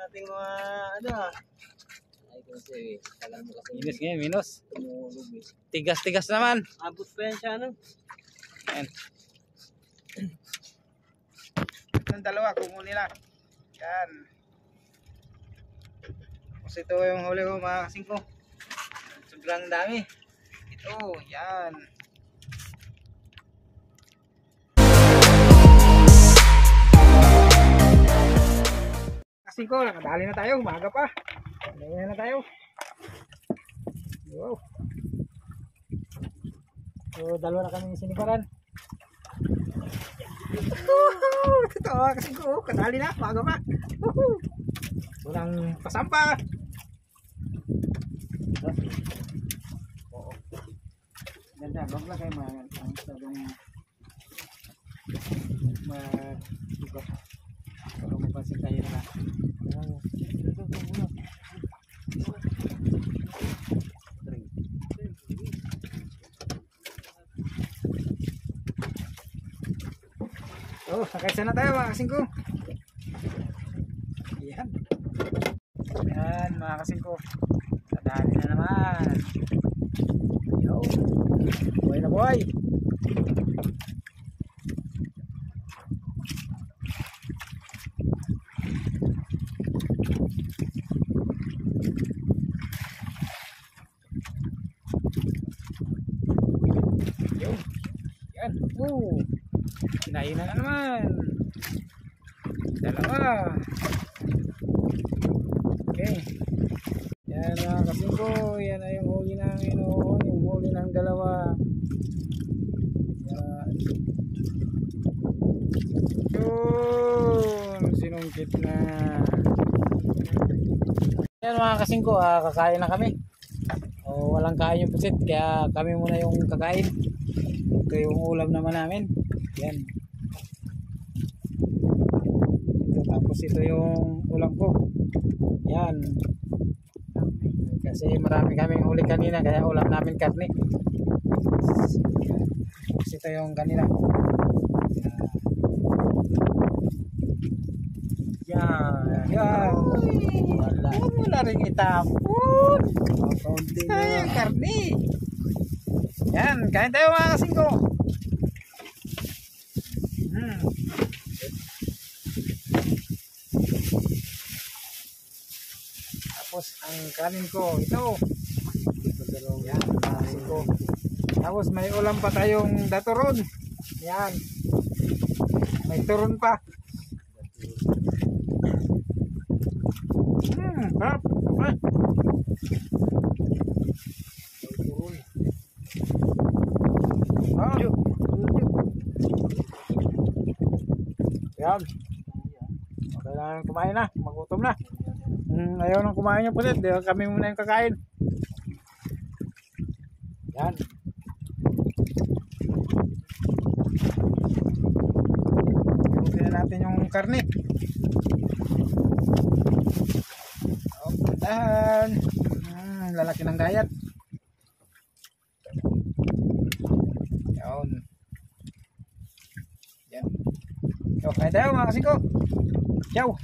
nating mga ano ah. Ay, kasi, mo kasi Minus ngayon, minus. eh. Tigas-tigas naman. Abot pa yan siya ano. Ayan. Yung dalawa, kukunin lang. Yan. Tapos ito yung huli ko mga kasing ko. Sobrang dami. Ito, yan. Kasing ko, nakadali na tayo. Umaga pa. Dali na tayo. Wow. So, dalawa na kami sinibaran. Totoo kasi ko, kadali na, maga pa. Woohoo! Walang pasampa. Ganda, lang kayo mga ang Oh, nakaisa na tayo mga kasingko. Yan. Yan mga kasingko. Kadali na naman. Yo. Buhay na buhay. Yo. Yan. Oh. Kinain na naman. Dalawa. Okay. Yan mga kasingko. Yan ay yung huli namin. Oh, yung huli ng dalawa. Yan. Yun. Sinungkit na. Yan mga kasingko. Ah, kakain na kami. Oh, walang kain yung pusit. Kaya kami muna yung kakain. Ito yung ulam naman namin. Yan. Ito, tapos ito yung ulam ko. Yan. Kasi marami kaming huli kanina kaya ulam namin karne. Tapos ito yung kanina. Yan. Yan. Wala. Wala rin itapon. Sayang karne. Yan. Kain tayo mga kasingko. Tapos ang kanin ko, ito. Yan, kanin ko. Tapos may ulam pa tayong daturon. Yan. May turon pa. Hmm, sarap. Ah. Ah. Yan. Okay na kumain na. Magutom na. Mm, ayaw nang kumain yung pusit. Ba kami muna yung kakain. Yan. Ibutin na natin yung karne. Dahan. Mm, lalaki ng gayat. Yan. Yan. So, kaya tayo mga kasingko. Ciao.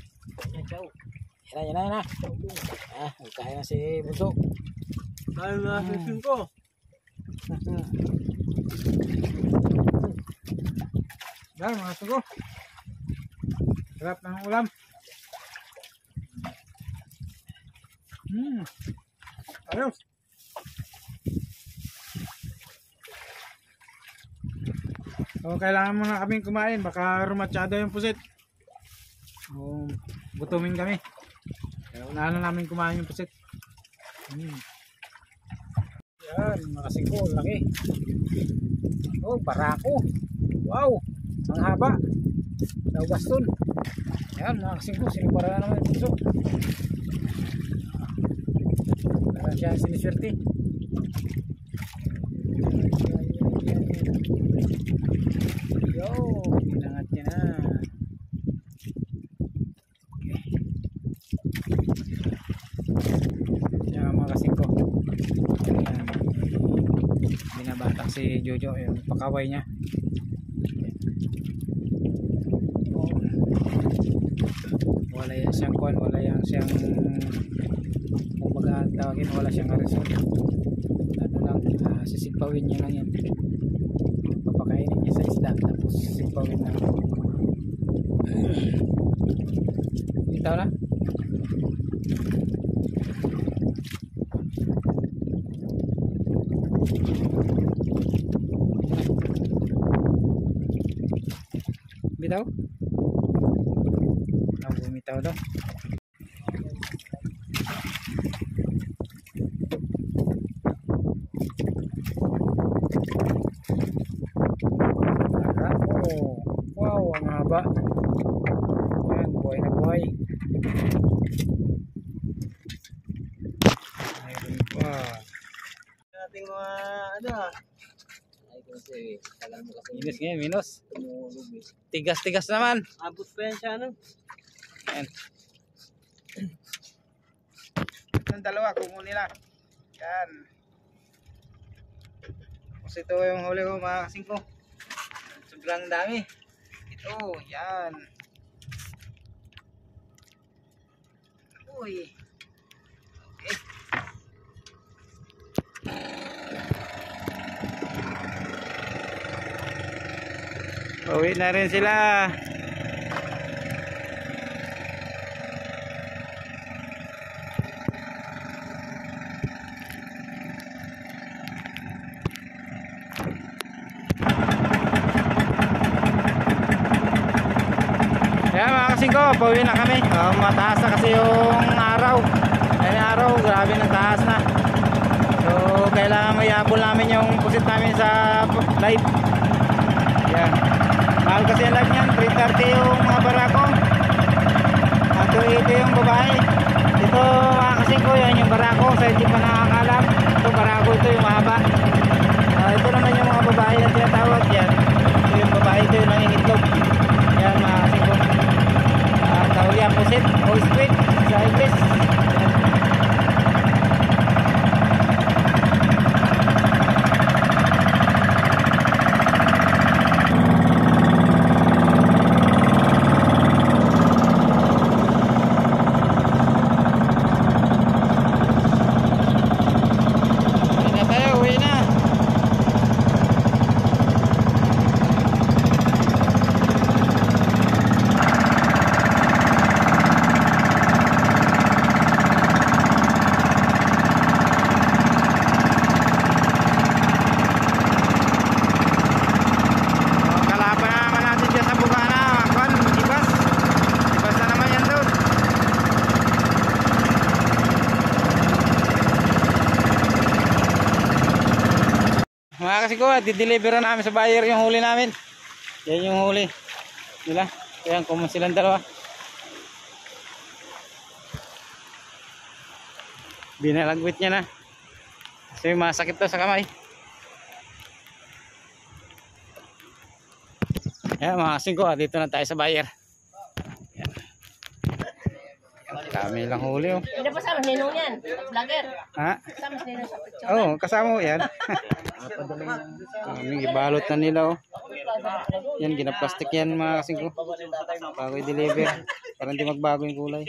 Ciao. Yan na, yan na, yan na. Ah, kaya na si Bunso. Dahil na Hmm. sisin ko. Yan, mga sugo. Sarap ng ulam. Hmm. Ayos. So, kailangan muna kaming kumain. Baka rumatsado yung pusit. So, gutumin kami. Kaya unahan na namin kumain yung pusit. Hmm. Yan, mga singko. Laki. Oh, barako. Wow. Ang haba. Daw baston. Yan, mga singko. Sinipara na naman yung puso. Parang siya siniswerte. Yo, pinangat niya na. Okay. Yan mga kasingko. Yan. Binabatak si Jojo yung pakaway niya. Wala yan siya siyang kuan, wala yang siyang kumbaga tawagin, wala siyang harison. Ano lang, ah, sisipawin niya lang yan. Papakainin niya sa isda, tapos sisipawin lang. Bitaw na? Bitaw? Ah, bumitaw daw. Oh. Wow, ang haba. Yan, buhay na buhay. Mayroon pa. Ating mga ano mo kasi Minus ngayon, minus. eh. Tigas-tigas naman. Abot pa yan siya ano. Yan. Yung dalawa, kukunin nila. Yan. Tapos ito yung huli ko mga kasingko. Sobrang dami. Ito, yan. Uy. Okay. Uwi na rin sila. Kaya mga kasingko, pauwi na kami. Oh, mataas na kasi yung araw. Ayun araw, grabe ng taas na. So, kailangan mayabol namin yung pusit namin sa live. Yan. Mahal kasi ang live niyan. 330 yung mga barako. At 280 yung babae. Ito mga kasingko, yan yung barako. Sa hindi pa nakakalam. Ito barako, ito yung mahaba. Ah, ito naman yung mga babae na tinatawag yan. Ito yung babae, ito yung nangingitlog. Yan mga kasingko. Ah, tawag yan pusit o squid sa English. Yan. Uwi na tayo, uwi na. Kalaban na naman natin dyan sa Bugana. Kwan, ibas. Ibas na naman yan doon. Mga kasi ko, di-deliver na namin sa buyer yung huli namin. Yan yung huli nila. Ayan, common silang dalawa. Binalagwit niya na. Kasi masakit to sa kamay. Ayan mga kasing ko, dito na tayo sa buyer. Ayan. Ayan, Dami lang huli oh. Hindi pa sama ninong yan. Vlogger. Ha? Sama si ninong sa picture. Oo, oh, kasama mo yan. Dami, ibalot na nila oh. Yan, ginaplastic yan mga kasing ko. Bago i-deliver. Para hindi magbago yung kulay.